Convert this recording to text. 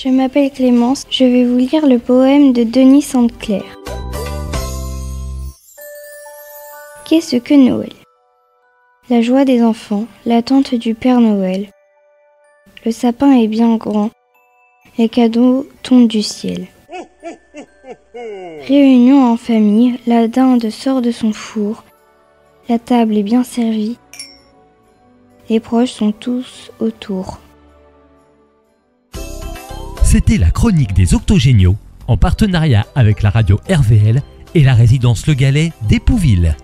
Je m'appelle Clémence, je vais vous lire le poème de Denis Sainte-Claire. Qu'est-ce que Noël? La joie des enfants, l'attente du Père Noël. Le sapin est bien grand, les cadeaux tombent du ciel. Réunion en famille, la dinde sort de son four, la table est bien servie, les proches sont tous autour. C'était la chronique des octogéniaux en partenariat avec la radio RVL et la résidence Le Galet d'Épouville.